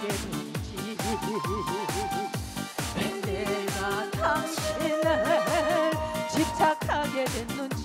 집착하게 됐는지 내가 당신을 집착하게 됐는지